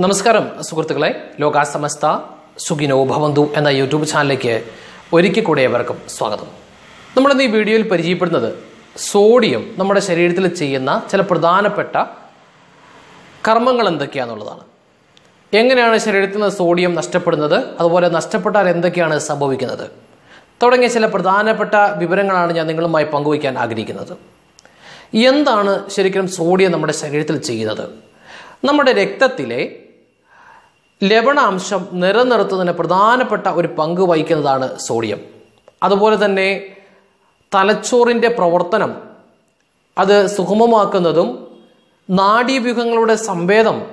നമസ്കാരം സുഹൃത്തുക്കളെ. ലോകാസമസ്ത സുഖിനോ ഭവന്തു എന്ന യൂട്യൂബ് ചാനലിലേക്ക് ഒരിക്കൽ കൂടെ ഏവർക്കും സ്വാഗതം. നമ്മളിന്ന് ഈ വീഡിയോയിൽ പരിചയപ്പെടുന്നത് സോഡിയം നമ്മുടെ ശരീരത്തിൽ ചെയ്യുന്ന ചില പ്രധാനപ്പെട്ട കർമ്മങ്ങൾ എന്തൊക്കെയാണെന്നുള്ളതാണ് എങ്ങനെയാണ് ശരീരത്തിൽ നിന്ന് സോഡിയം നഷ്ടപ്പെടുന്നത്? അതുപോലെ നഷ്ടപ്പെട്ടാൽ എന്തൊക്കെയാണ് സംഭവിക്കുന്നത്? തുടങ്ങിയ ചില പ്രധാനപ്പെട്ട വിവരങ്ങളാണ് ഞാൻ നിങ്ങളുമായി പങ്കുവയ്ക്കാൻ ആഗ്രഹിക്കുന്നത്. എന്താണ് ശരിക്കും സോഡിയം നമ്മുടെ ശരീരത്തിൽ ചെയ്യുന്നത്? നമ്മുടെ രക്തത്തിലെ ലവണാംശം നിലനിർത്തുന്നതിന് പ്രധാനപ്പെട്ട ഒരു പങ്ക് വഹിക്കുന്നതാണ് സോഡിയം. അതുപോലെ തന്നെ തലച്ചോറിന്റെ പ്രവർത്തനം അത് സുഗമമാക്കുന്നതും നാഡീവ്യൂഹങ്ങളുടെ സംവേദം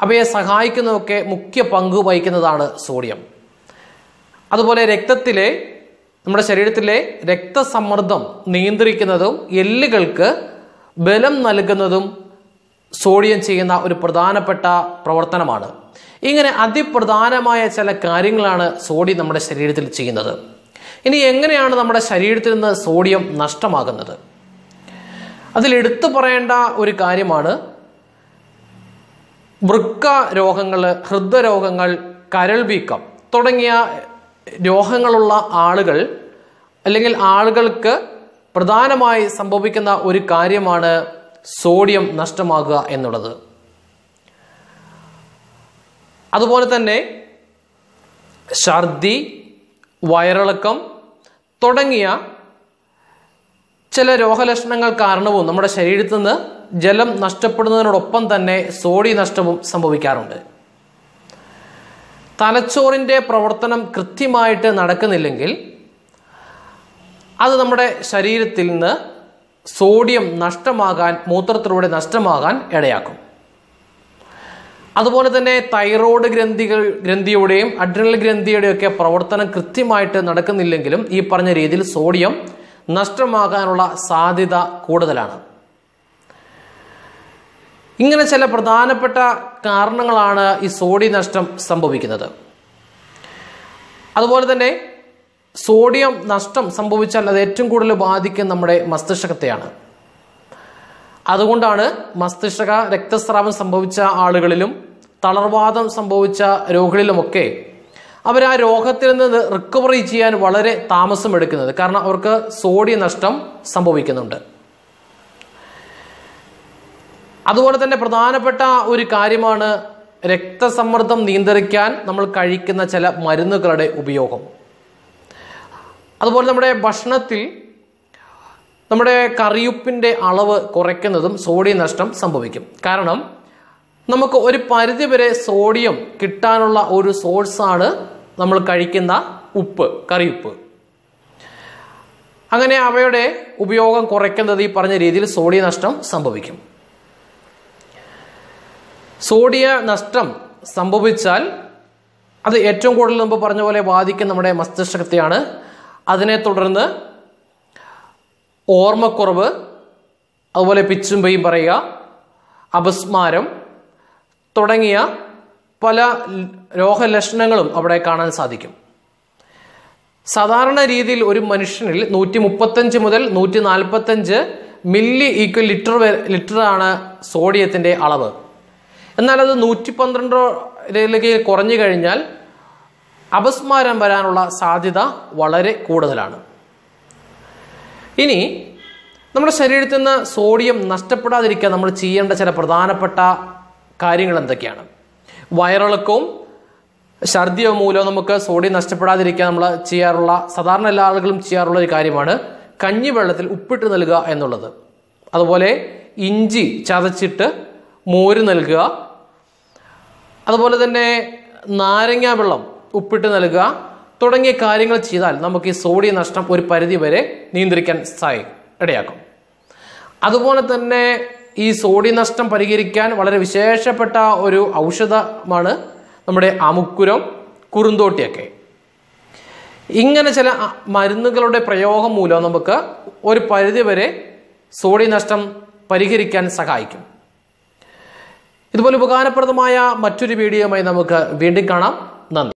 അവയെ സഹായിക്കുന്നതൊക്കെ മുഖ്യ പങ്ക് വഹിക്കുന്നതാണ് സോഡിയം. അതുപോലെ രക്തത്തിലെ നമ്മുടെ ശരീരത്തിലെ രക്തസമ്മർദ്ദം നിയന്ത്രിക്കുന്നതും എല്ലുകൾക്ക് ബലം നൽകുന്നതും സോഡിയം ചെയ്യുന്ന ഒരു പ്രധാനപ്പെട്ട പ്രവർത്തനമാണ്. ഇങ്ങനെ അതിപ്രധാനമായ ചില കാര്യങ്ങളാണ് സോഡിയം നമ്മുടെ ശരീരത്തിൽ ചെയ്യുന്നത്. ഇനി എങ്ങനെയാണ് നമ്മുടെ ശരീരത്തിൽ നിന്ന് സോഡിയം നഷ്ടമാകുന്നത്? അതിൽ എടുത്തു പറയേണ്ട ഒരു കാര്യമാണ് വൃക്ക രോഗങ്ങൾ ഹൃദ്രോഗങ്ങൾ കരൾ വീക്കം തുടങ്ങിയ രോഗങ്ങളുള്ള ആളുകൾ അല്ലെങ്കിൽ ആളുകൾക്ക് പ്രധാനമായി സംഭവിക്കുന്ന ഒരു കാര്യമാണ് സോഡിയം നഷ്ടമാകുക എന്നുള്ളത്. അതുപോലെ തന്നെ ഛർദി വയറിളക്കം തുടങ്ങിയ ചില രോഗലക്ഷണങ്ങൾ കാരണവും നമ്മുടെ ശരീരത്തിൽ നിന്ന് ജലം നഷ്ടപ്പെടുന്നതിനോടൊപ്പം തന്നെ സോഡി നഷ്ടവും സംഭവിക്കാറുണ്ട്. തലച്ചോറിന്റെ പ്രവർത്തനം കൃത്യമായിട്ട് നടക്കുന്നില്ലെങ്കിൽ അത് നമ്മുടെ ശരീരത്തിൽ നിന്ന് സോഡിയം നഷ്ടമാകാൻ മൂത്രത്തിലൂടെ നഷ്ടമാകാൻ ഇടയാക്കും. അതുപോലെ തന്നെ തൈറോയ്ഡ് ഗ്രന്ഥികൾ ഗ്രന്ഥിയുടെയും അഡ്രിനൽ ഗ്രന്ഥിയുടെയും ഒക്കെ പ്രവർത്തനം കൃത്യമായിട്ട് നടക്കുന്നില്ലെങ്കിലും ഈ പറഞ്ഞ രീതിയിൽ സോഡിയം നഷ്ടമാകാനുള്ള സാധ്യത കൂടുതലാണ്. ഇങ്ങനെ ചില പ്രധാനപ്പെട്ട കാരണങ്ങളാണ് ഈ സോഡി നഷ്ടം സംഭവിക്കുന്നത്. അതുപോലെ തന്നെ സോഡിയം നഷ്ടം സംഭവിച്ചാൽ അത് ഏറ്റവും കൂടുതൽ ബാധിക്കും നമ്മുടെ മസ്തിഷ്കത്തെയാണ്. അതുകൊണ്ടാണ് മസ്തിഷ്ക രക്തസ്രാവം സംഭവിച്ച ആളുകളിലും തളർവാദം സംഭവിച്ച രോഗികളിലുമൊക്കെ അവർ ആ രോഗത്തിൽ നിന്ന് റിക്കവറി ചെയ്യാൻ വളരെ താമസം എടുക്കുന്നത്. കാരണം അവർക്ക് സോഡിയം നഷ്ടം സംഭവിക്കുന്നുണ്ട്. അതുപോലെ തന്നെ പ്രധാനപ്പെട്ട ഒരു കാര്യമാണ് രക്തസമ്മർദ്ദം നിയന്ത്രിക്കാൻ നമ്മൾ കഴിക്കുന്ന ചില മരുന്നുകളുടെ ഉപയോഗം. അതുപോലെ നമ്മുടെ ഭക്ഷണത്തിൽ നമ്മുടെ കറിയുപ്പിന്റെ അളവ് കുറയ്ക്കുന്നതും സോഡിയം നഷ്ടം സംഭവിക്കും. കാരണം നമുക്ക് ഒരു പരിധിവരെ സോഡിയം കിട്ടാനുള്ള ഒരു സോഴ്സാണ് നമ്മൾ കഴിക്കുന്ന ഉപ്പ് കറിയുപ്പ്. അങ്ങനെ അവയുടെ ഉപയോഗം കുറയ്ക്കുന്നത് ഈ പറഞ്ഞ രീതിയിൽ സോഡിയ നഷ്ടം സംഭവിക്കും. സോഡിയ നഷ്ടം സംഭവിച്ചാൽ അത് ഏറ്റവും കൂടുതൽ മുമ്പ് പറഞ്ഞ പോലെ ബാധിക്കും നമ്മുടെ മസ്തിഷ്കത്തെയാണ് അതിനെ തുടർന്ന് ഓർമ്മക്കുറവ് അതുപോലെ പിച്ചും പെയ്യും പറയുക അപസ്മാരം തുടങ്ങിയ പല രോഗലക്ഷണങ്ങളും അവിടെ കാണാൻ സാധിക്കും. സാധാരണ രീതിയിൽ ഒരു മനുഷ്യനിൽ നൂറ്റി മുപ്പത്തഞ്ച് മുതൽ നൂറ്റി നാൽപ്പത്തഞ്ച് മില്ലി ഈക്വൽ ലിറ്റർ ലിറ്ററാണ് സോഡിയത്തിന്റെ അളവ്. എന്നാൽ അത് നൂറ്റി പന്ത്രണ്ടിലേക്ക് കുറഞ്ഞു കഴിഞ്ഞാൽ അപസ്മാരം വരാനുള്ള സാധ്യത വളരെ കൂടുതലാണ്. ഇനി നമ്മുടെ ശരീരത്തിൽ നിന്ന് സോഡിയം നഷ്ടപ്പെടാതിരിക്കാൻ നമ്മൾ ചെയ്യേണ്ട ചില പ്രധാനപ്പെട്ട കാര്യങ്ങൾ എന്തൊക്കെയാണ് വയറിളക്കവും ഛർദിയോ മൂലവും നമുക്ക് സോഡിയം നഷ്ടപ്പെടാതിരിക്കാൻ നമ്മൾ ചെയ്യാറുള്ള സാധാരണ എല്ലാ ആളുകളും ചെയ്യാറുള്ള ഒരു കാര്യമാണ് കഞ്ഞി വെള്ളത്തിൽ ഉപ്പിട്ട് നൽകുക എന്നുള്ളത്. അതുപോലെ ഇഞ്ചി ചതച്ചിട്ട് മോര് നൽകുക. അതുപോലെ തന്നെ നാരങ്ങ വെള്ളം ഉപ്പിട്ട് നൽകുക. തുടങ്ങിയ കാര്യങ്ങൾ ചെയ്താൽ നമുക്ക് ഈ സോഡിയം നഷ്ടം ഒരു പരിധി വരെ നിയന്ത്രിക്കാൻ സഹായി ഇടയാക്കും. അതുപോലെ തന്നെ ഈ സോഡി നഷ്ടം പരിഹരിക്കാൻ വളരെ വിശേഷപ്പെട്ട ഒരു ഔഷധമാണ് നമ്മുടെ അമുക്കുരം കുറുന്തോട്ടിയൊക്കെ. ഇങ്ങനെ ചില മരുന്നുകളുടെ പ്രയോഗം മൂലം നമുക്ക് ഒരു പരിധി വരെ സോഡിയം നഷ്ടം പരിഹരിക്കാൻ സഹായിക്കും. ഇതുപോലെ ഉപകാരപ്രദമായ മറ്റൊരു വീഡിയോയുമായി നമുക്ക് വീണ്ടും കാണാം. നന്ദി.